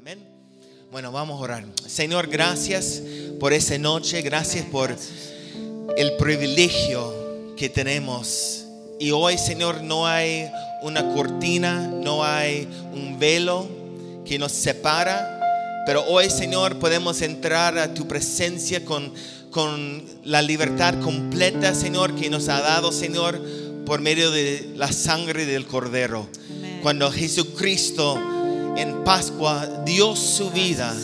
Amén. Bueno, vamos a orar. Señor, gracias por esa noche, gracias por el privilegio que tenemos. Y hoy, Señor, no hay una cortina, no hay un velo que nos separa, pero hoy, Señor, podemos entrar a tu presencia con, con la libertad completa, Señor, que nos ha dado, Señor, por medio de la sangre del Cordero. Cuando Jesucristo en Pascua dio su vida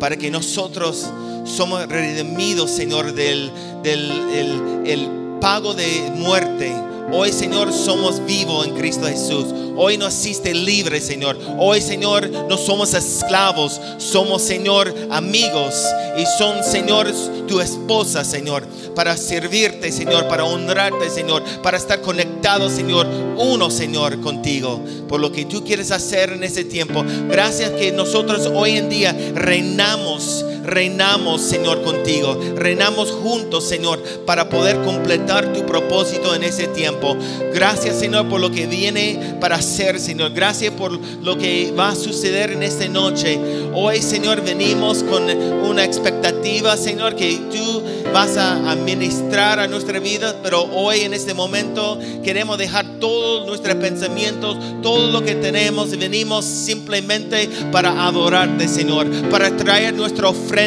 para que nosotros somos redimidos, Señor, del, del el- el pago de muerte. Hoy, Señor, somos vivos en Cristo Jesús. Hoy nos hiciste libre, Señor. Hoy, Señor, no somos esclavos. Somos, Señor, amigos. Y son, Señor, tu esposa, Señor. Para servirte, Señor. Para honrarte, Señor. Para estar conectados, Señor. Uno, Señor, contigo. Por lo que tú quieres hacer en ese tiempo. Gracias que nosotros hoy en día reinamos reinamos, Señor, contigo. Reinamos juntos, Señor, para poder completar tu propósito en ese tiempo. Gracias, Señor, por lo que viene para hacer, Señor. Gracias por lo que va a suceder en esta noche. Hoy, Señor, venimos con una expectativa, Señor, que tú vas a administrar a nuestra vida, pero hoy en este momento queremos dejar todos nuestros pensamientos, todo lo que tenemos y venimos simplemente para adorarte, Señor, para traer nuestra ofrenda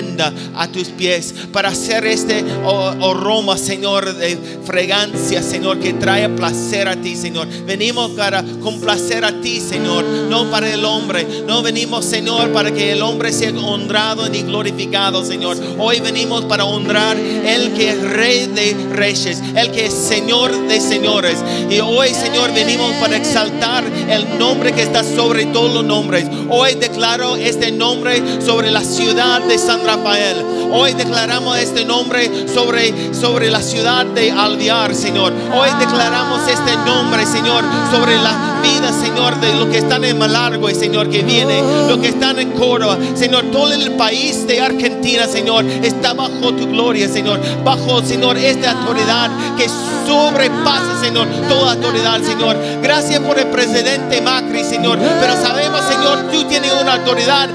a tus pies, para hacer este aroma, Señor, de fragancia, Señor, que trae placer a ti, Señor. Venimos para complacer a ti, Señor, no para el hombre. No venimos, Señor, para que el hombre sea honrado ni glorificado, Señor. Hoy venimos para honrar el que es Rey de Reyes, el que es Señor de Señores. Y hoy, Señor, venimos para exaltar el nombre que está sobre todos los nombres. Hoy declaro este nombre sobre la ciudad de San Rafael. Hoy declaramos este nombre sobre, sobre la ciudad de Alviar, Señor. Hoy declaramos este nombre, Señor, sobre la vida, Señor, de los que están en Malargüe, Señor, que viene, los que están en Córdoba, Señor, todo el país de Argentina, Señor, está bajo tu gloria, Señor, bajo, Señor, esta autoridad que sobrepasa, Señor, toda autoridad, Señor. Gracias por el presidente Macri, Señor, pero sabemos, Señor, tú tienes una autoridad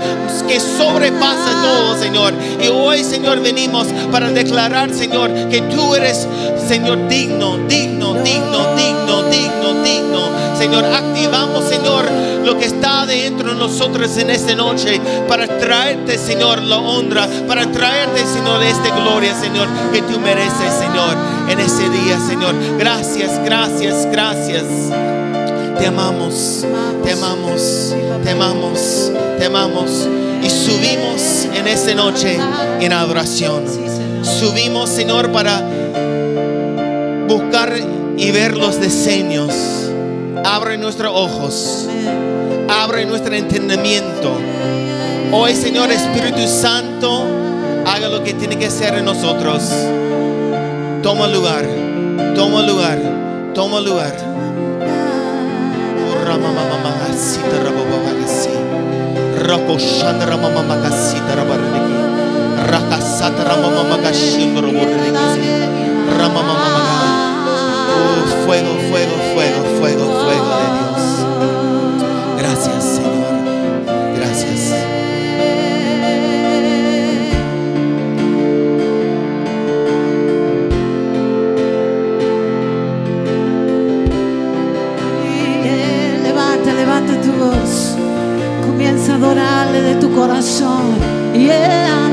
que sobrepasa todo, Señor. Y hoy, Señor, venimos para declarar, Señor, que tú eres, Señor, digno, digno, digno, digno, digno, digno. Señor, activamos, Señor, lo que está dentro de nosotros en esta noche para traerte, Señor, la honra, para traerte, Señor, esta gloria, Señor, que tú mereces, Señor, en ese día, Señor. Gracias, gracias, gracias. Te amamos, te amamos, te amamos, te amamos. Y subimos en esta noche en adoración. Subimos, Señor, para buscar y ver los diseños. Abre nuestros ojos. Abre nuestro entendimiento. Hoy, Señor Espíritu Santo, haga lo que tiene que hacer en nosotros. Toma lugar, toma lugar, toma lugar. Fuego, fuego, fuego, fuego, fuego de Dios. Gracias, Señor. Gracias. Levanta, levanta tu voz. Comienza a adorarle de tu corazón. Yeah, yeah.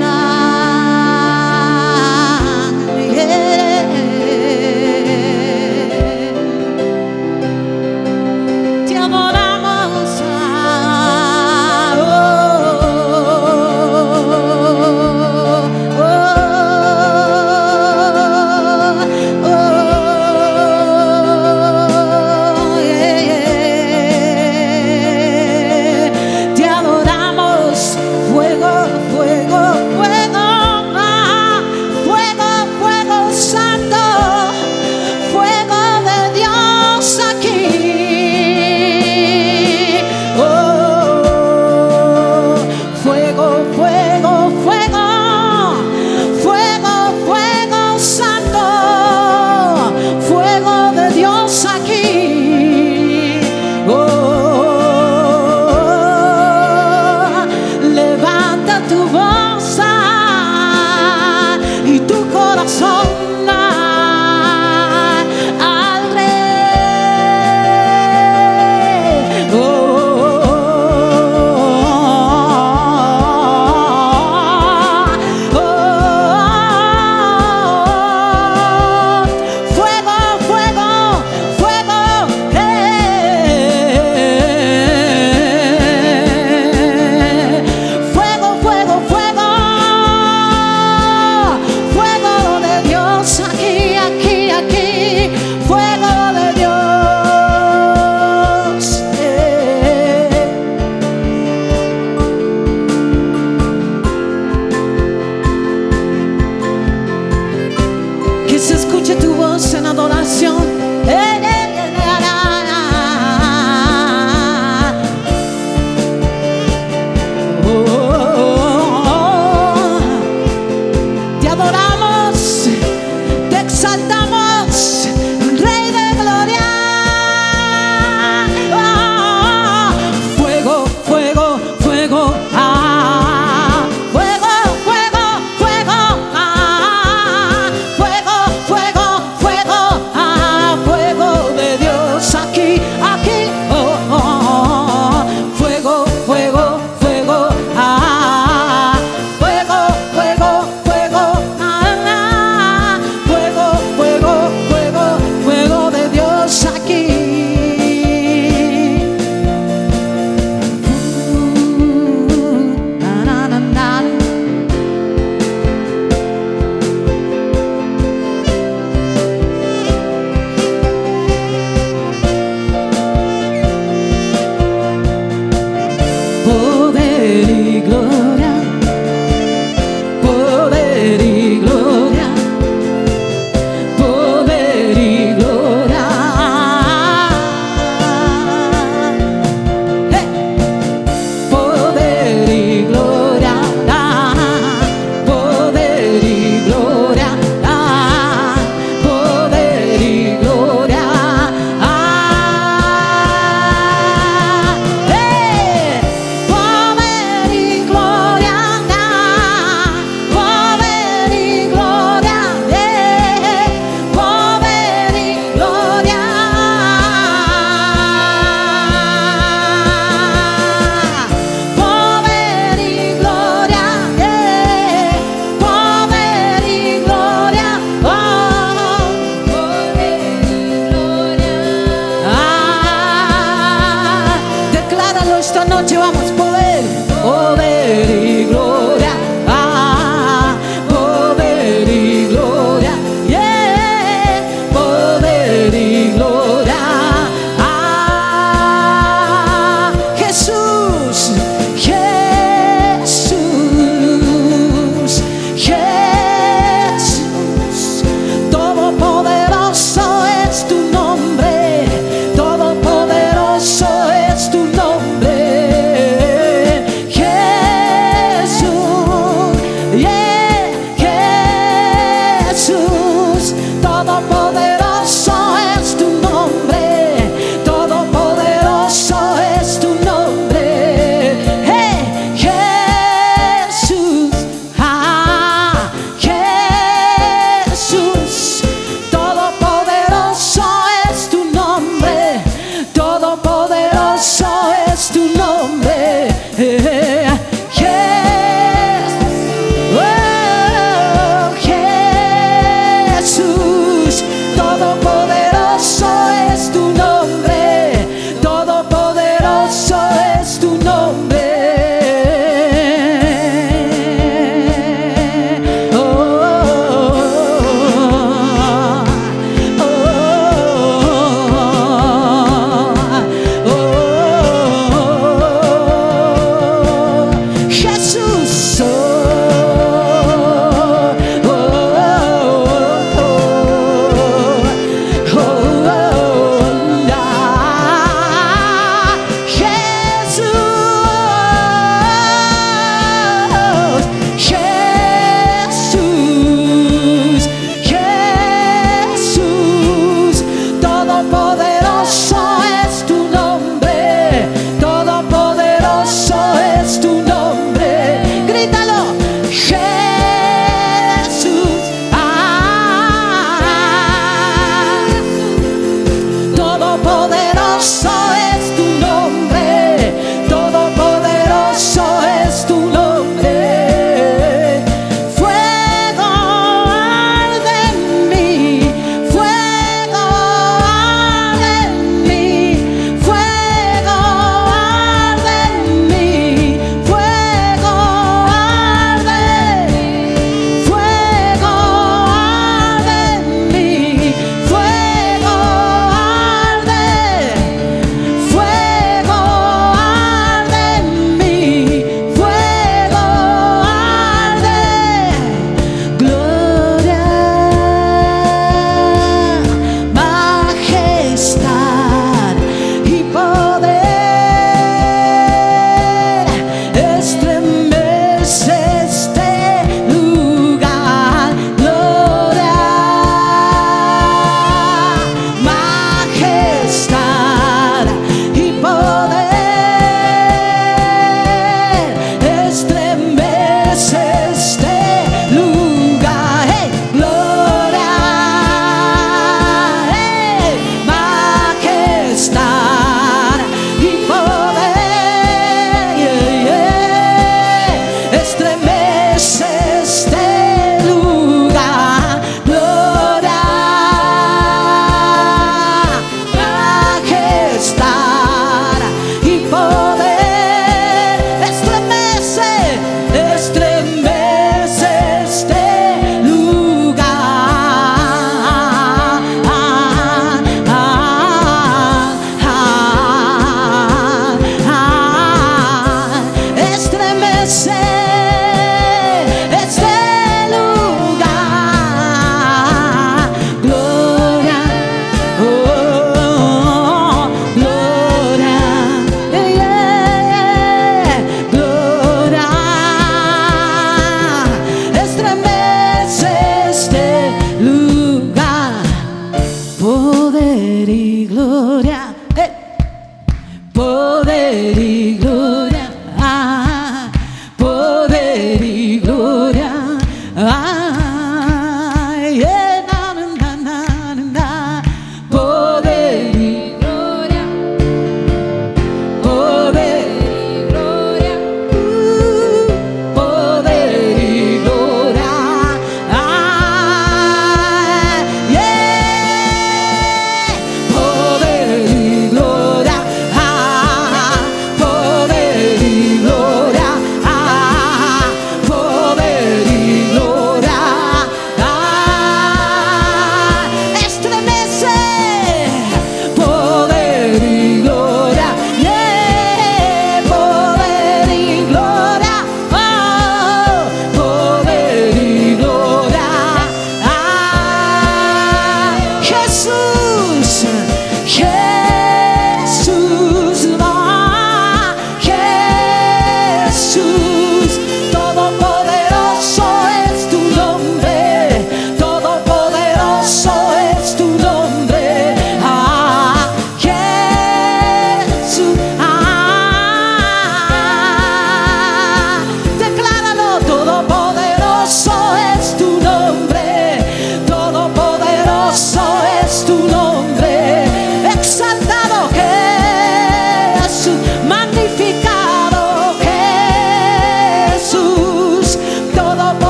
Jesus toma posse.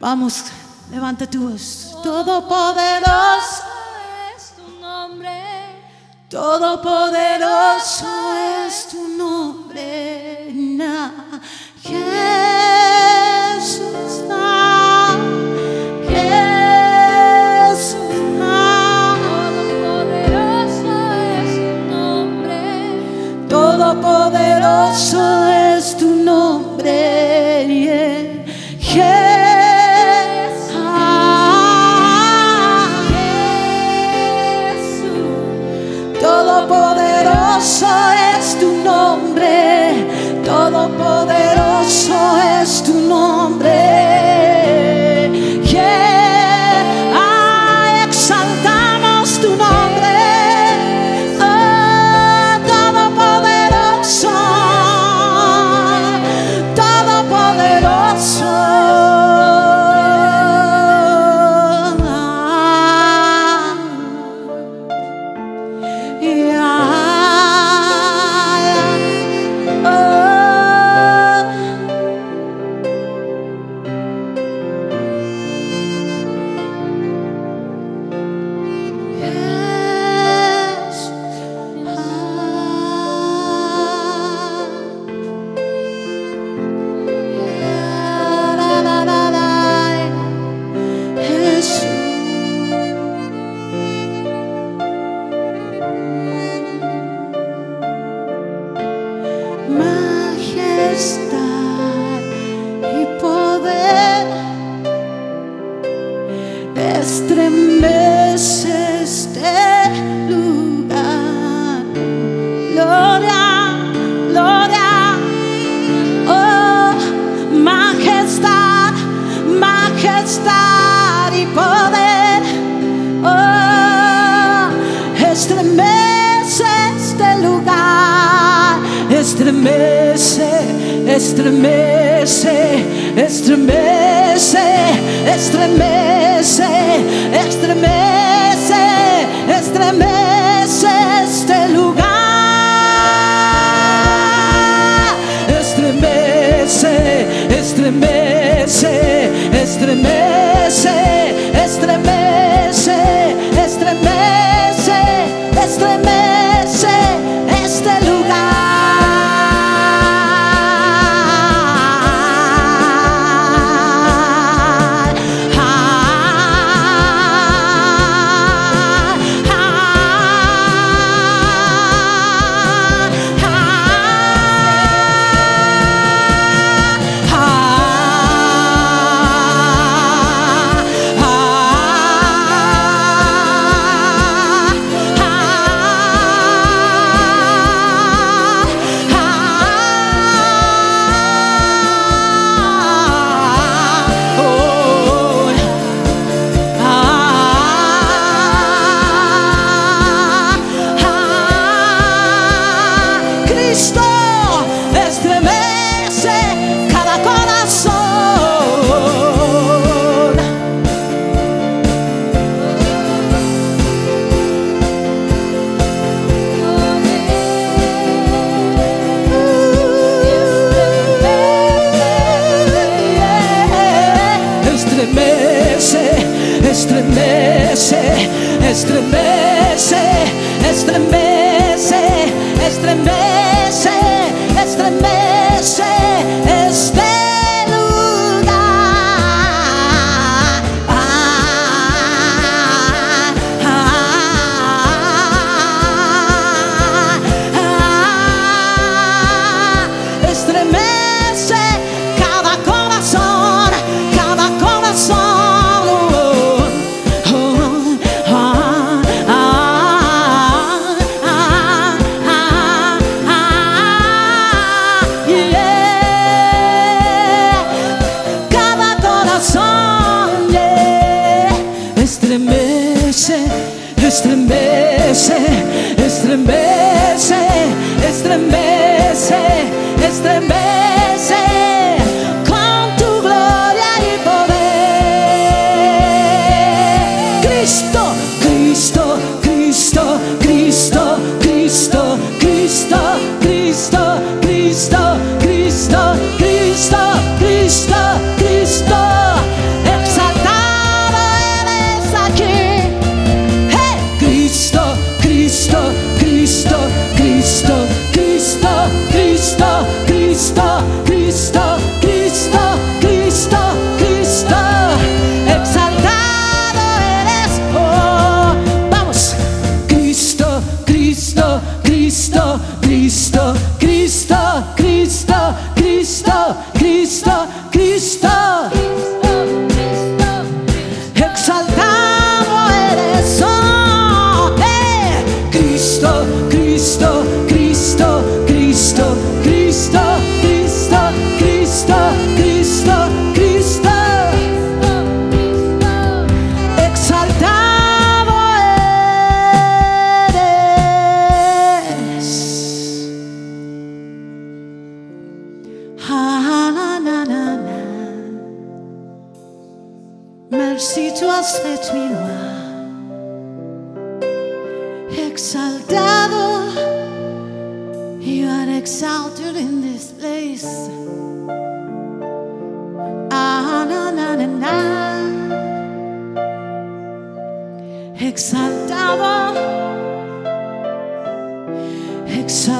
Vamos, levanta tu voz. Todopoderoso es tu nombre. Todopoderoso es tu nombre. Jesús. Na, Jesús. Na. Todopoderoso es tu nombre. Todopoderoso. joy estremece, estremece, estremece, estremece, estremece, estremece este lugar. Estremece, estremece, estremece.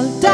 shall die.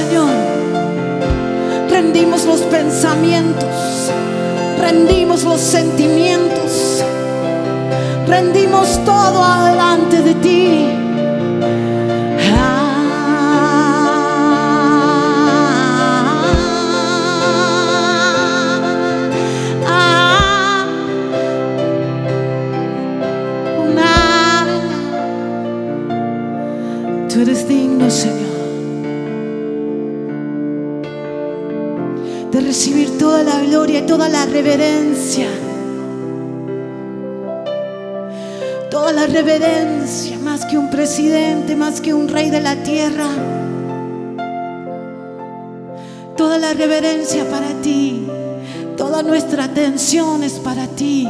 Señor. Rendimos los pensamientos, rendimos los sentimientos, rendimos todo adelante de ti. toda la reverencia. Toda la reverencia, más que un presidente, más que un rey de la tierra. Toda la reverencia para ti. Toda nuestra atención es para ti.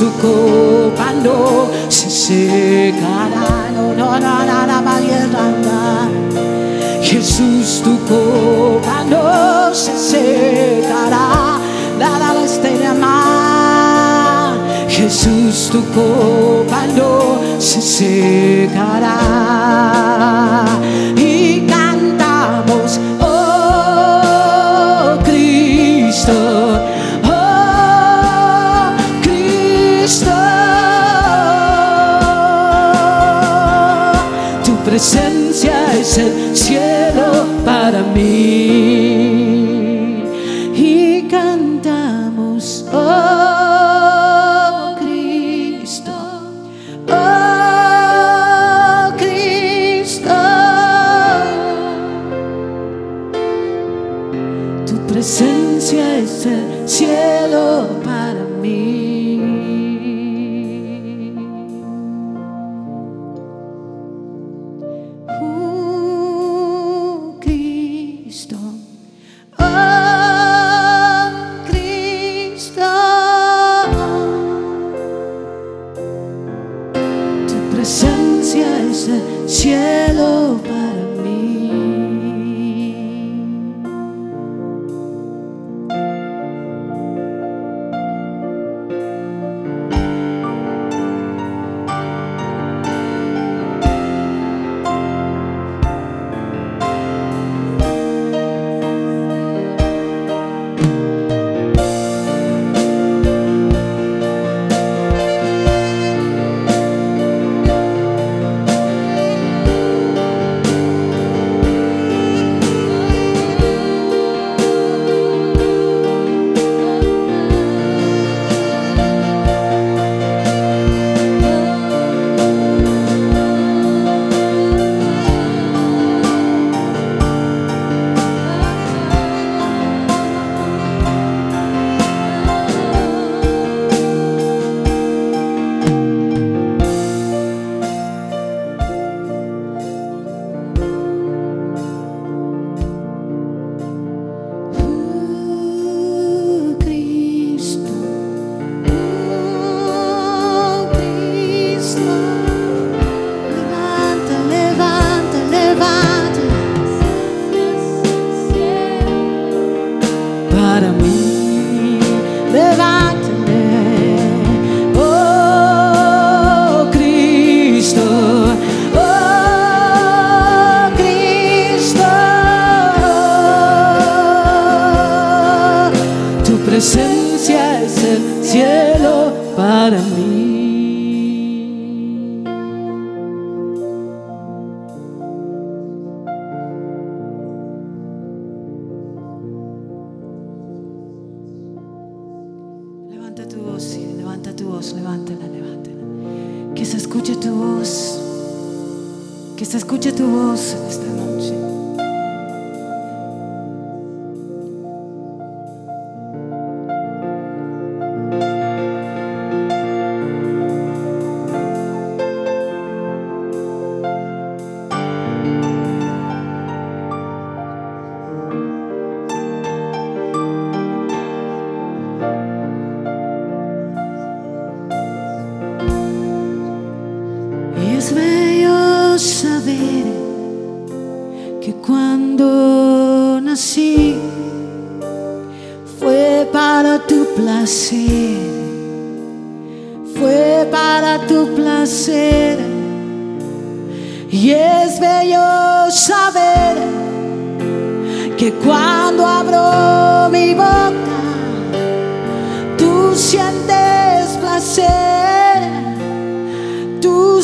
tu copa no se secará. No, no, no, no, no, Jesús, tu copa no se secará. Nada la estrella. Jesús, tu copa no se secará.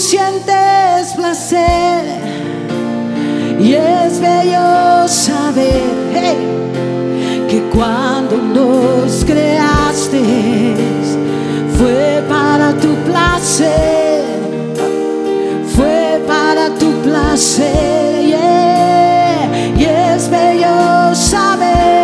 sientes placer y es bello saber hey, que cuando nos creaste fue para tu placer, fue para tu placer yeah, y es bello saber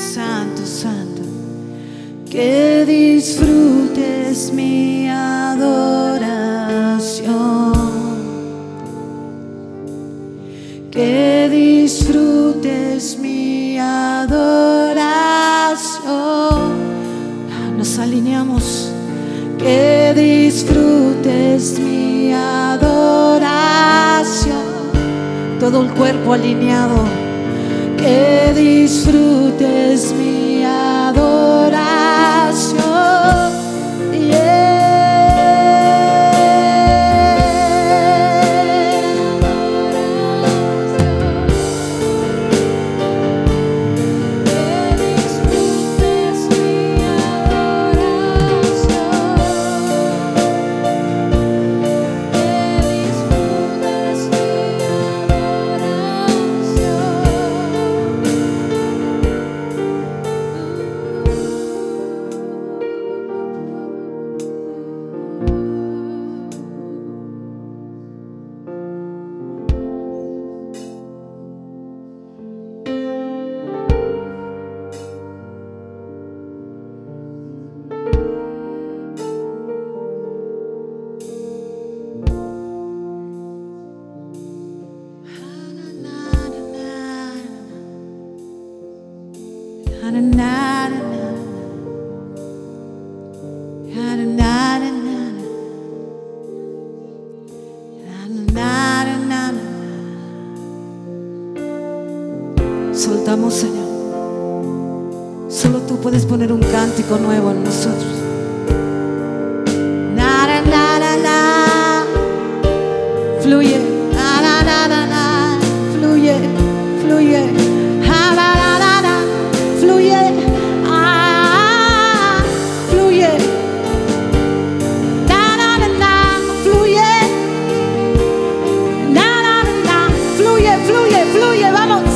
Santo, Santo, que disfrutes mi adoración, que disfrutes mi adoración. Nos alineamos, que disfrutes mi adoración, todo el cuerpo alineado, que disfrutes despair. Fluye, fluye, fluye, vamos.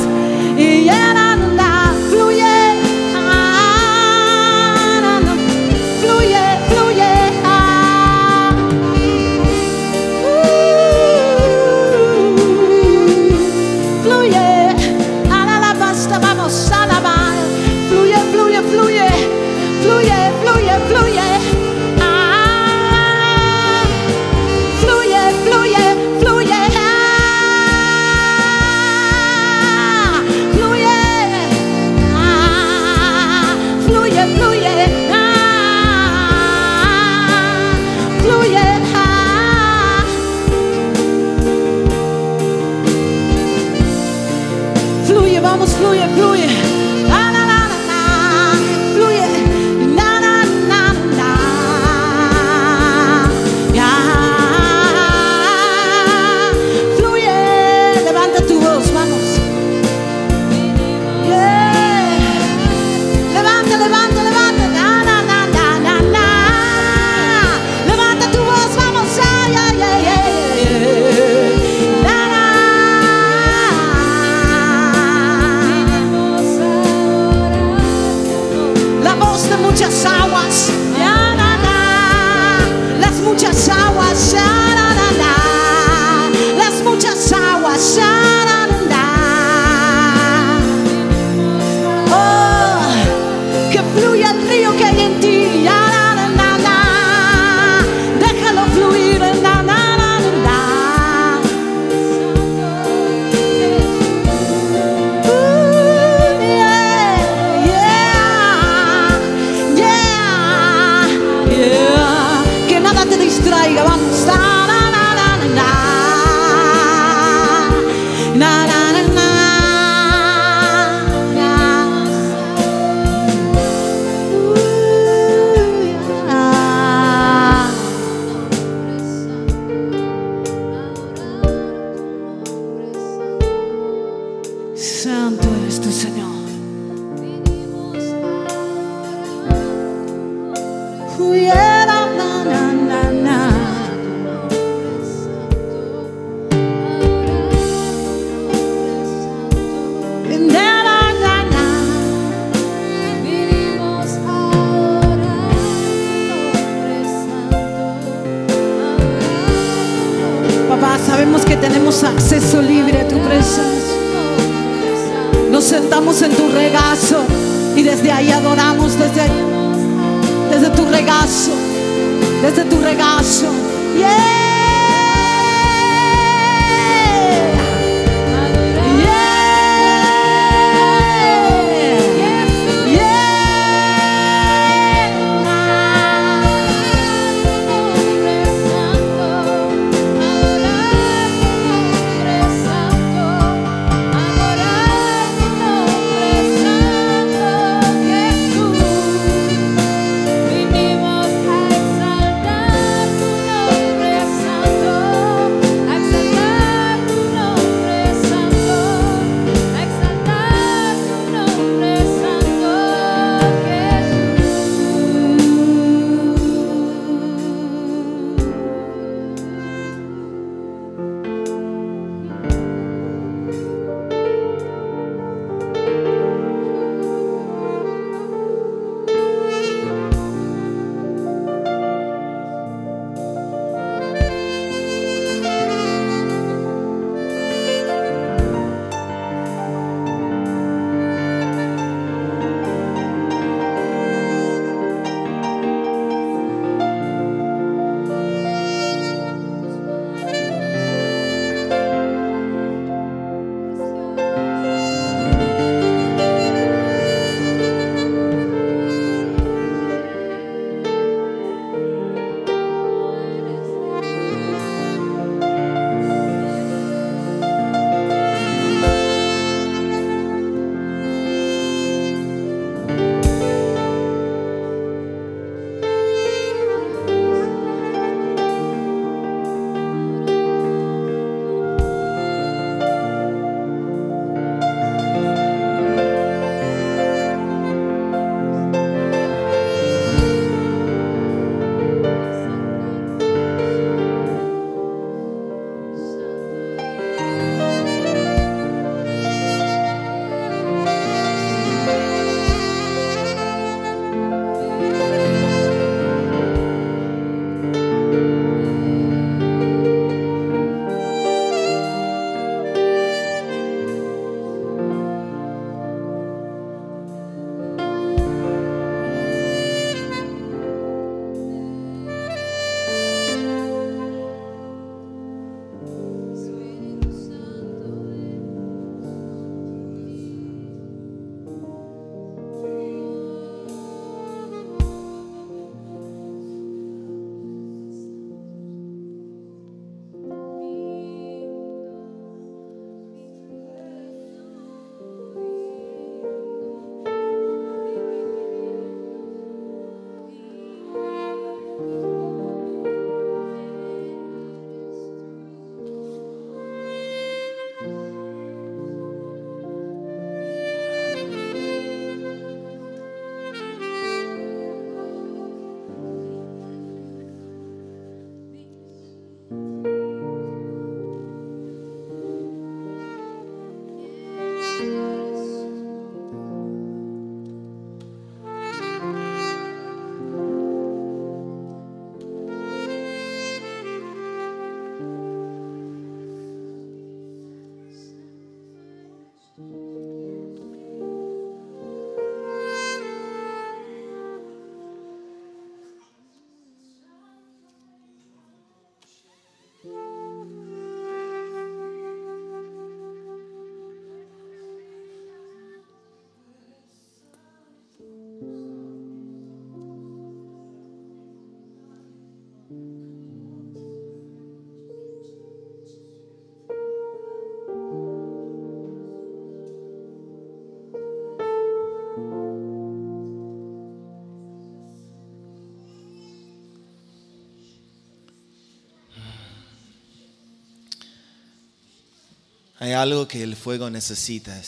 Hay algo que el fuego necesita.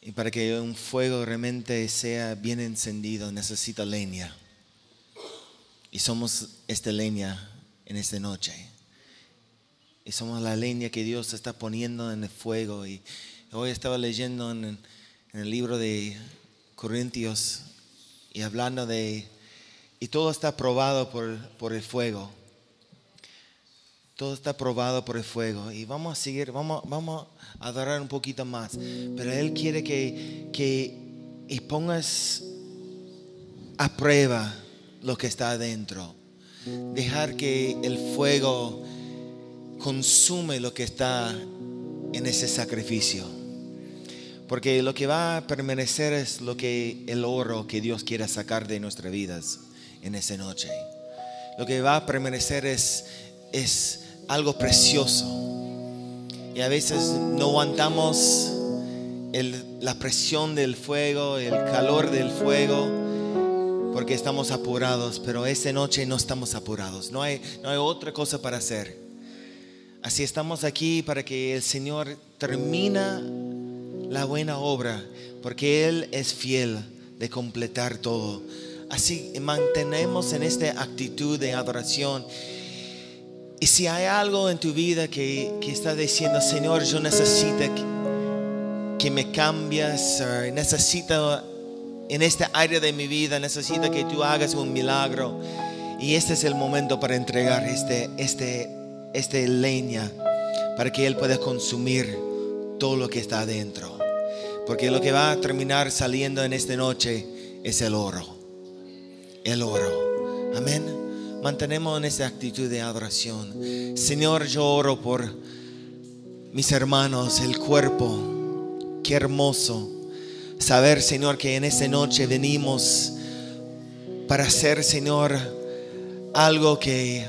Y para que un fuego realmente sea bien encendido, necesita leña. Y somos esta leña en esta noche. Y somos la leña que Dios está poniendo en el fuego. Y hoy estaba leyendo en, en el libro de Corintios y hablando de... Y todo está probado por, por el fuego. Todo está probado por el fuego. Y vamos a seguir, vamos, vamos a adorar un poquito más. Pero Él quiere que, que y pongas a prueba lo que está adentro. Dejar que el fuego consume lo que está en ese sacrificio. Porque lo que va a permanecer es lo que el oro que Dios quiera sacar de nuestras vidas en esa noche. Lo que va a permanecer es, es algo precioso. Y a veces no aguantamos la presión del fuego, el calor del fuego, porque estamos apurados. Pero esa noche no estamos apurados. No hay, no hay otra cosa para hacer. Así estamos aquí para que el Señor termina la buena obra, porque Él es fiel de completar todo. Así mantenemos en esta actitud de adoración. Y si hay algo en tu vida que, que está diciendo, Señor, yo necesito que, que me cambies, or necesito en este área de mi vida, necesito que tú hagas un milagro. Y este es el momento para entregar este, este, este leña, para que Él pueda consumir todo lo que está adentro. Porque lo que va a terminar saliendo en esta noche es el oro. El oro. Amén. Mantenemos en esa actitud de adoración. Señor, yo oro por mis hermanos, el cuerpo. Qué hermoso saber, Señor, que en esta noche venimos para hacer, Señor, algo que,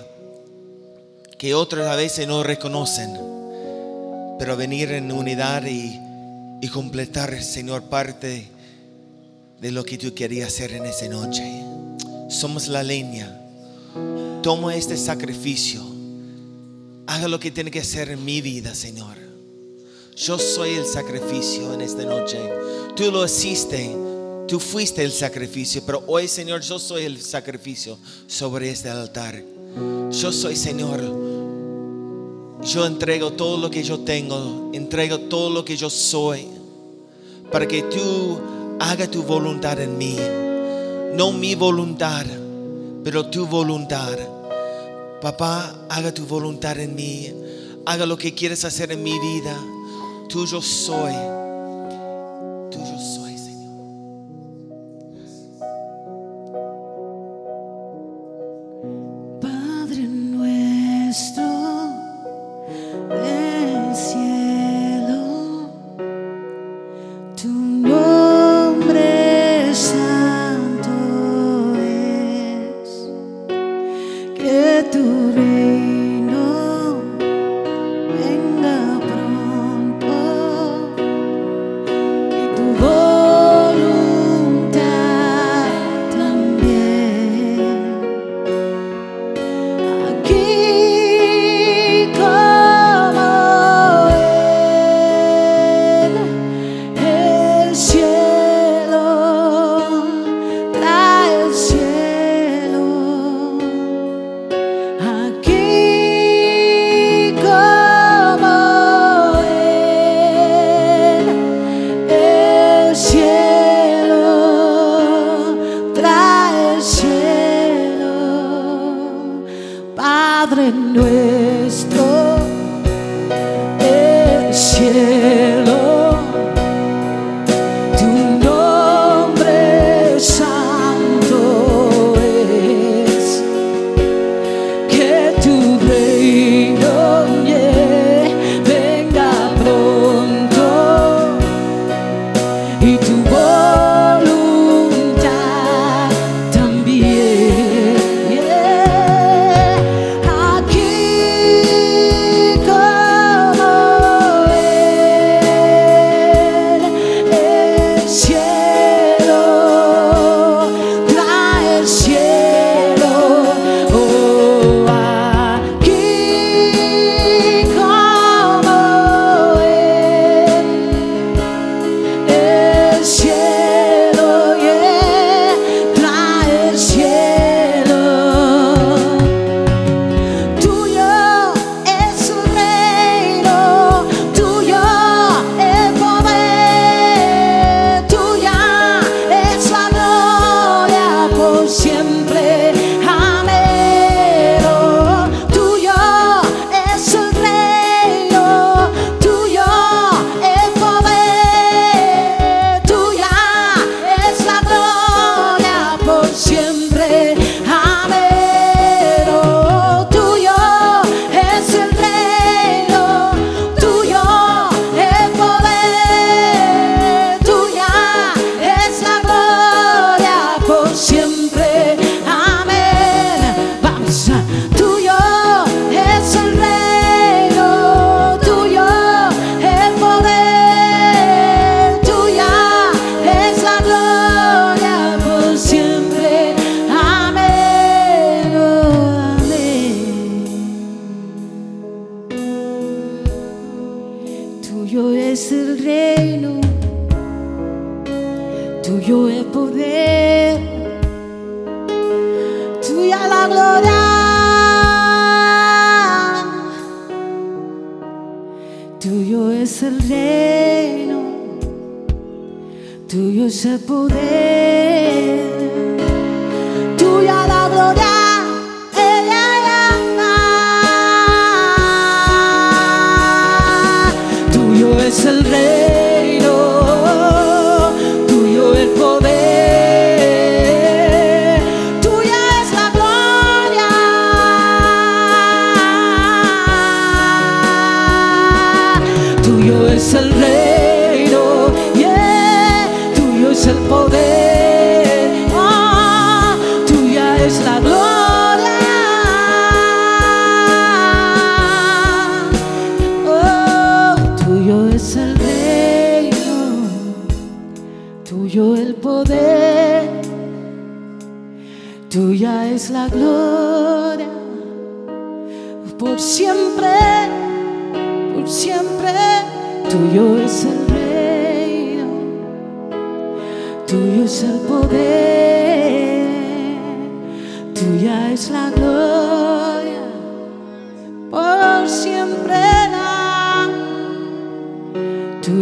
que otros a veces no reconocen. Pero venir en unidad y, y completar, Señor, parte de lo que tú querías hacer en esa noche. Somos la leña. Toma este sacrificio. Haga lo que tiene que hacer en mi vida, Señor. Yo soy el sacrificio en esta noche. Tú lo hiciste. Tú fuiste el sacrificio. Pero hoy, Señor, yo soy el sacrificio sobre este altar. Yo soy, Señor. Yo entrego todo lo que yo tengo. Entrego todo lo que yo soy. Para que tú haga tu voluntad en mí. No mi voluntad, pero tu voluntad. Papá, haga tu voluntad en mí. Haga lo que quieres hacer en mi vida. Tuyo soy. Tuyo soy,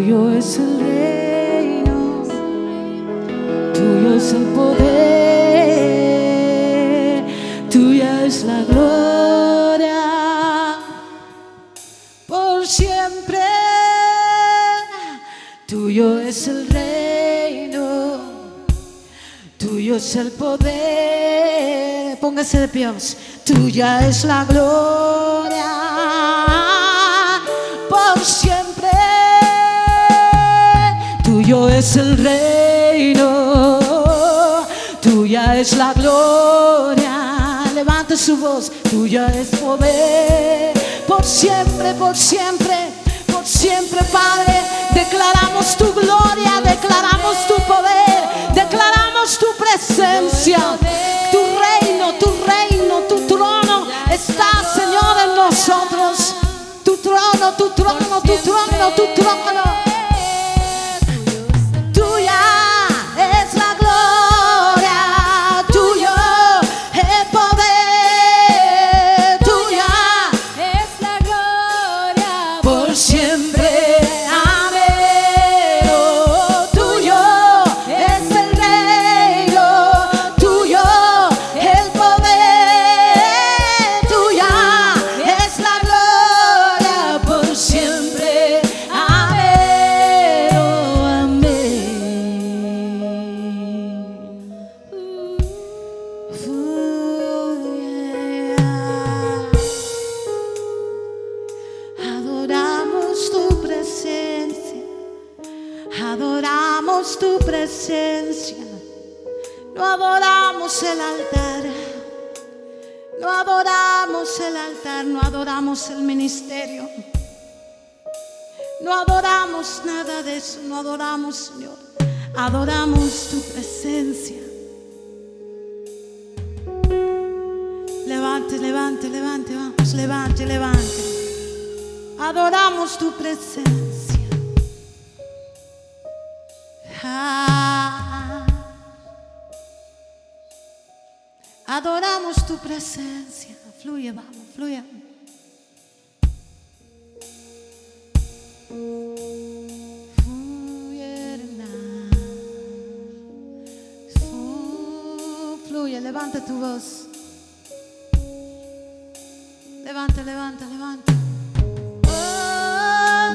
tuyo es el reino tuyo es el poder tuya es la gloria por siempre tuyo es el reino Tuyo es el poder. Póngase de pie. Tuya es la gloria. Por. Tuyo es el reino. Tuya es la gloria. Levante su voz. Tuya es poder. Por siempre, por siempre. Por siempre, Padre. Declaramos tu gloria. Declaramos tu poder. Declaramos tu presencia. Tu reino, tu reino, tu trono está, Señor, en nosotros. Tu trono, tu trono, tu trono, tu trono. Tuya no adoramos el ministerio, no adoramos nada de eso, no adoramos Señor, adoramos tu presencia. Levante, levante, levante, vamos, levante, levante. Adoramos tu presencia. Adoramos tu presencia. Fluye, vamos, fluye. Fluye, levanta tu voz. Levanta, levanta, levanta. Oh,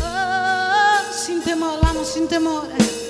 oh, sin temor, vamos, sin temor.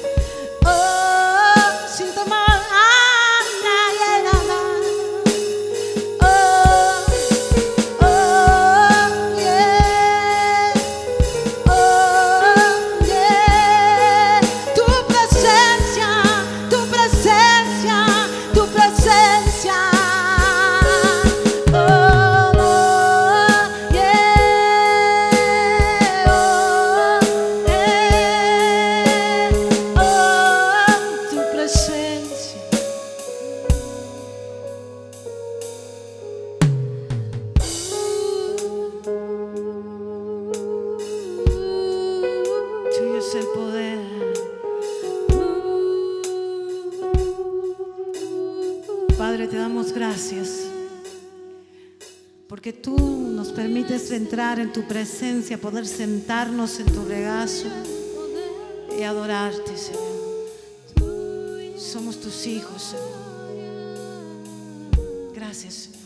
Presencia, poder sentarnos en tu regazo y adorarte, Señor. Somos tus hijos, Señor. Gracias, Señor.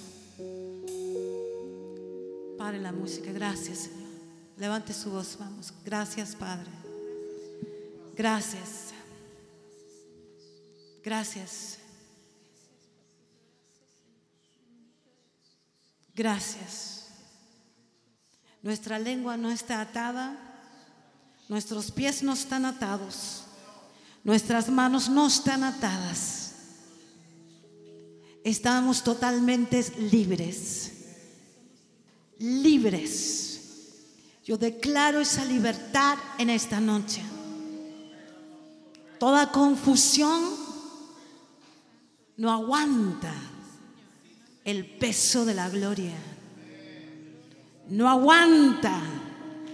Pare la música. Gracias, Señor. Levante su voz, vamos. Gracias, Padre. Gracias. Gracias. Gracias. Nuestra lengua no está atada, nuestros pies no están atados, nuestras manos no están atadas. Estamos totalmente libres, libres. Yo declaro esa libertad en esta noche. Toda confusión no aguanta el peso de la gloria. No aguanta.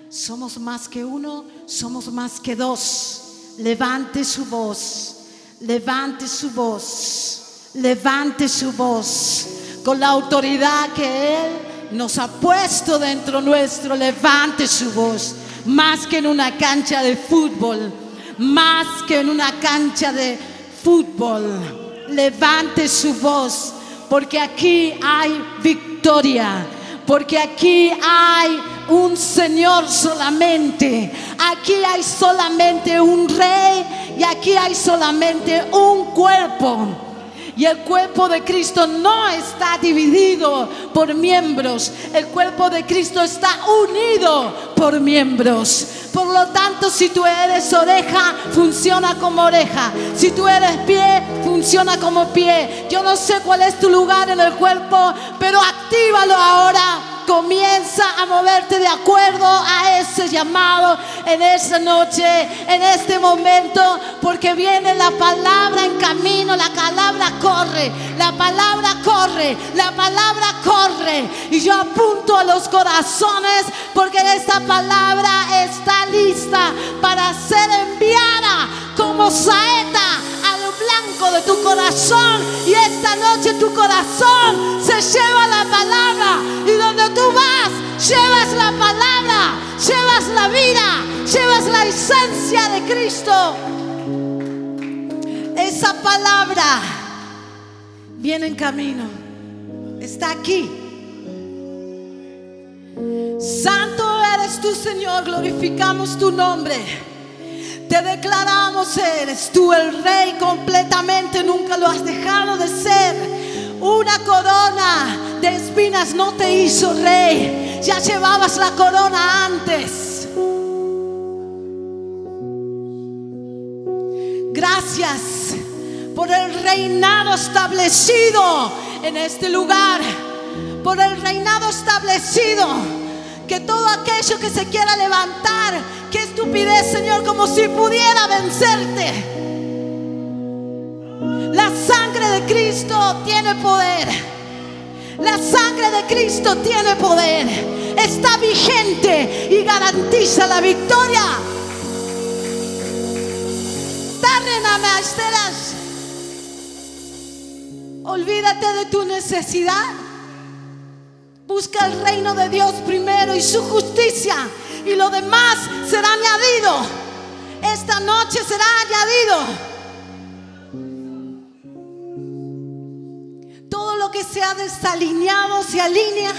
Somos más que uno, somos más que dos. Levante su voz, levante su voz, levante su voz con la autoridad que Él nos ha puesto dentro nuestro. Levante su voz, más que en una cancha de fútbol, más que en una cancha de fútbol. Levante su voz porque aquí hay victoria, porque aquí hay un Señor solamente, aquí hay solamente un rey y aquí hay solamente un cuerpo. Y el cuerpo de Cristo no está dividido por miembros. El cuerpo de Cristo está unido por miembros. Por lo tanto, si tú eres oreja, funciona como oreja. Si tú eres pie, funciona como pie. Yo no sé cuál es tu lugar en el cuerpo, pero actívalo ahora comienza a moverte de acuerdo a ese llamado en esa noche, en este momento, porque viene la palabra en camino, la palabra corre, la palabra corre, la palabra corre. Y yo apunto a los corazones porque esta palabra está lista para ser enviada como saeta a lo blanco de tu corazón y esta noche tu corazón se lleva la palabra y tú vas llevas la palabra, llevas la vida, llevas la esencia de Cristo. Esa palabra viene en camino, está aquí. Santo eres tú, Señor, glorificamos tu nombre. Te declaramos, eres tú el rey completamente, nunca lo has dejado de ser. Una corona de espinas no te hizo rey, ya llevabas la corona antes. Gracias por el reinado establecido en este lugar, por el reinado establecido que todo aquello que se quiera levantar, qué estupidez, Señor, como si pudiera vencerte. Cristo tiene poder. La sangre de Cristo tiene poder. Está vigente y garantiza la victoria. Olvídate de tu necesidad. Busca el reino de Dios primero y su justicia y lo demás será añadido. Esta noche será añadido. Que se ha desalineado se alinea.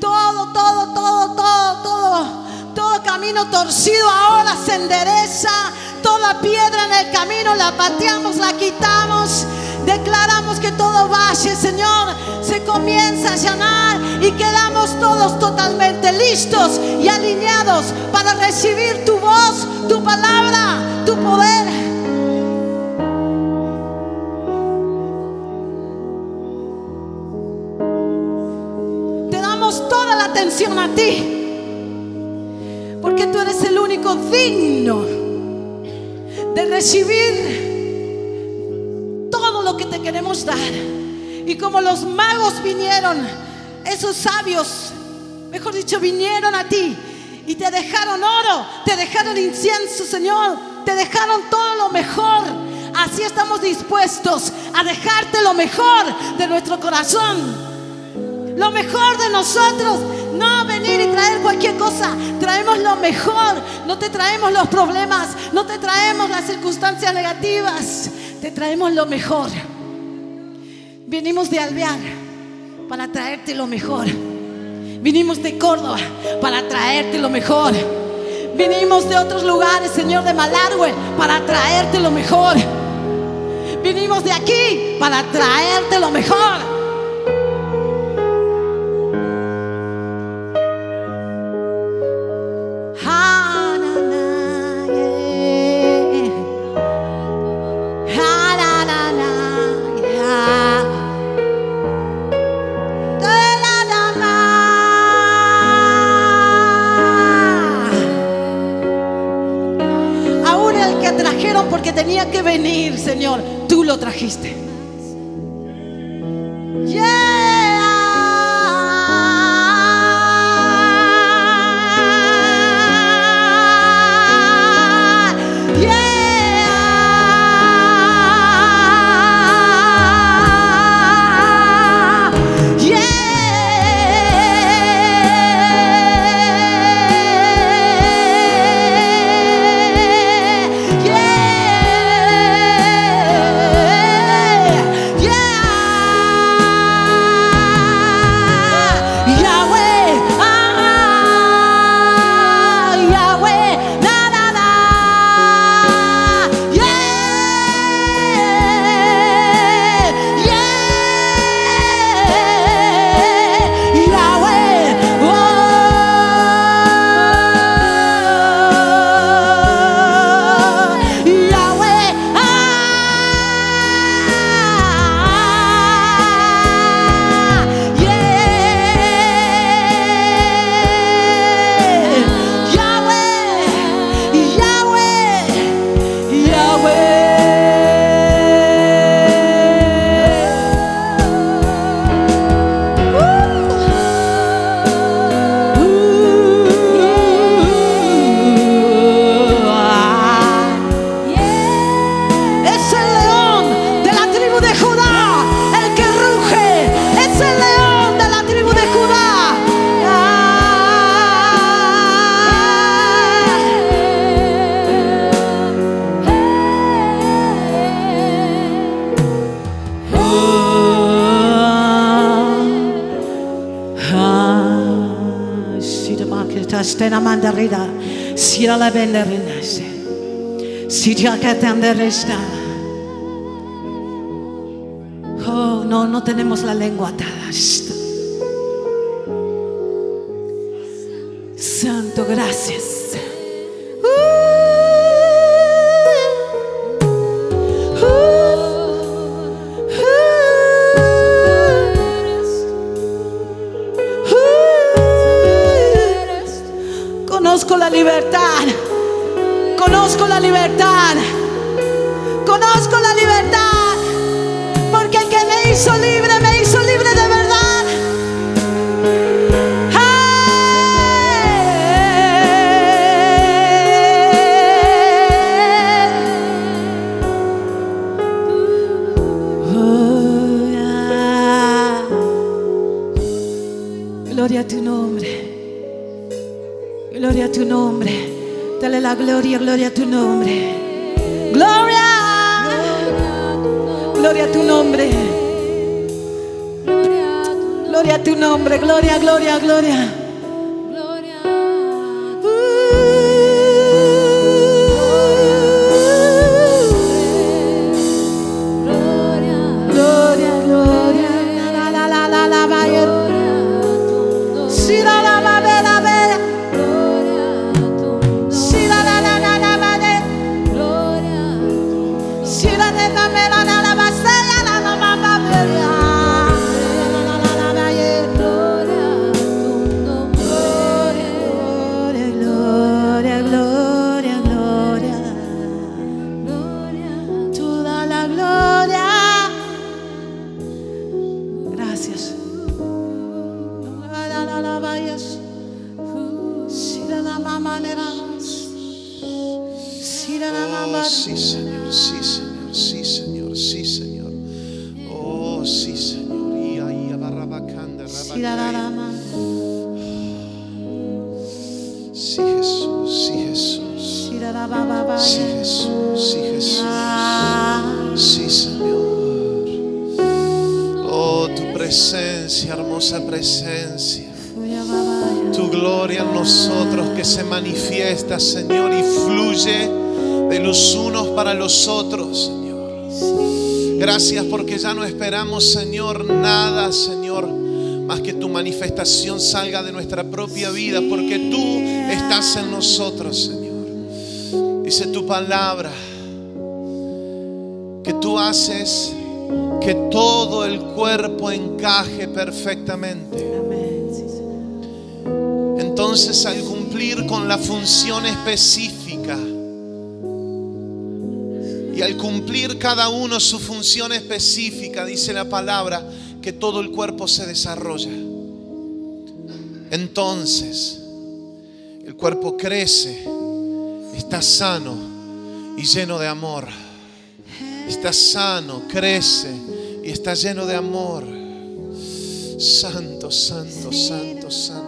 Todo, todo, todo, todo, todo. Todo camino torcido ahora se endereza. Toda piedra en el camino la pateamos, la quitamos. Declaramos que todo valle, Señor, se comienza a llenar y quedamos todos totalmente listos y alineados para recibir tu voz, tu palabra, tu poder. atención a ti. Porque tú eres el único digno de recibir todo lo que te queremos dar. Y como los magos vinieron, esos sabios, mejor dicho, vinieron a ti y te dejaron oro, te dejaron incienso, Señor, te dejaron todo lo mejor. Así estamos dispuestos a dejarte lo mejor de nuestro corazón lo mejor de nosotros. No venir y traer cualquier cosa. Traemos lo mejor. No te traemos los problemas. No te traemos las circunstancias negativas. Te traemos lo mejor. Vinimos de Alvear para traerte lo mejor. Vinimos de Córdoba para traerte lo mejor. Vinimos de otros lugares, Señor, de Malargüe, para traerte lo mejor. Vinimos de aquí para traerte lo mejor. La bella renace. Si ya que resta. Oh, no, no tenemos la lengua atada. Porque ya no esperamos, Señor, nada, Señor, más que tu manifestación salga de nuestra propia vida, porque tú estás en nosotros, Señor. Dice tu palabra que tú haces que todo el cuerpo encaje perfectamente. Entonces al cumplir con la función específica cumplir cada uno su función específica, dice la palabra, que todo el cuerpo se desarrolla. Entonces el cuerpo crece, está sano y lleno de amor. Está sano, crece y está lleno de amor. Santo, santo, santo, santo.